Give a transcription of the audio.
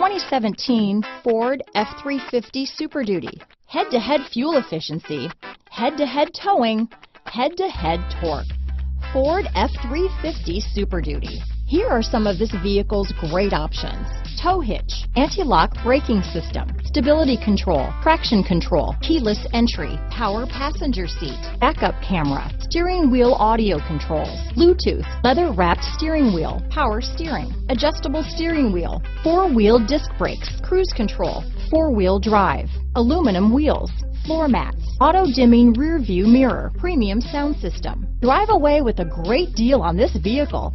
2017 Ford F-350 Super Duty. Head-to-head fuel efficiency, head-to-head towing, head-to-head torque. Ford F-350 Super Duty. Here are some of this vehicle's great options. Tow hitch, anti-lock braking system, stability control, traction control, keyless entry, power passenger seat, backup camera, steering wheel audio controls, Bluetooth, leather wrapped steering wheel, power steering, adjustable steering wheel, four wheel disc brakes, cruise control, four wheel drive, aluminum wheels, floor mats, auto dimming rear view mirror, premium sound system. Drive away with a great deal on this vehicle.